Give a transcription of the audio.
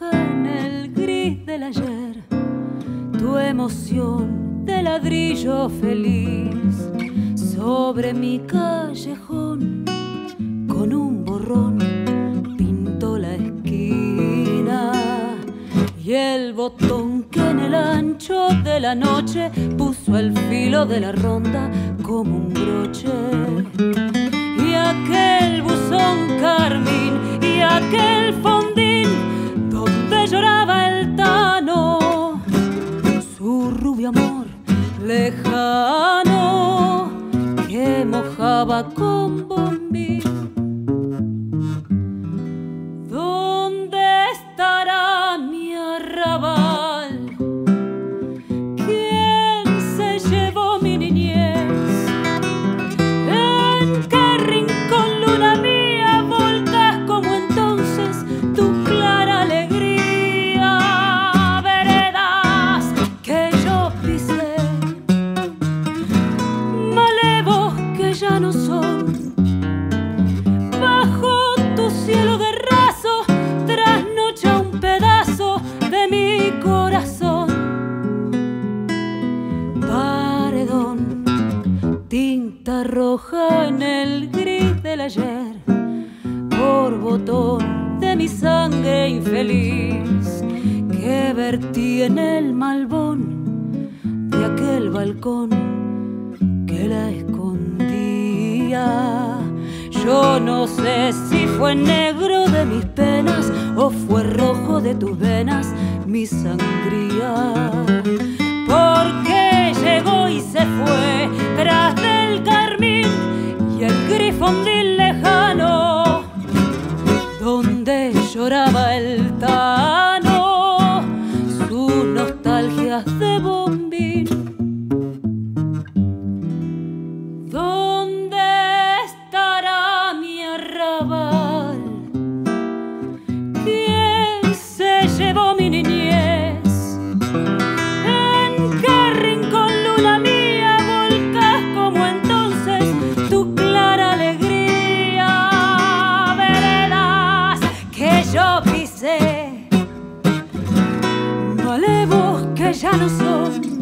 en el gris del ayer tu emoción de ladrillo feliz sobre mi callejón con un borrón pintó la esquina y el botón que en el ancho de la noche puso el filo de la ronda como un broche y aquel rubio amor lejano que mojaba con bombín en el gris del ayer, por botón de mi sangre infeliz que vertí en el malbón de aquel balcón que la escondía. Yo no sé si fue negro de mis penas o fue rojo de tus venas mi sangría. Lloraba el tano sus nostalgias de. já não sou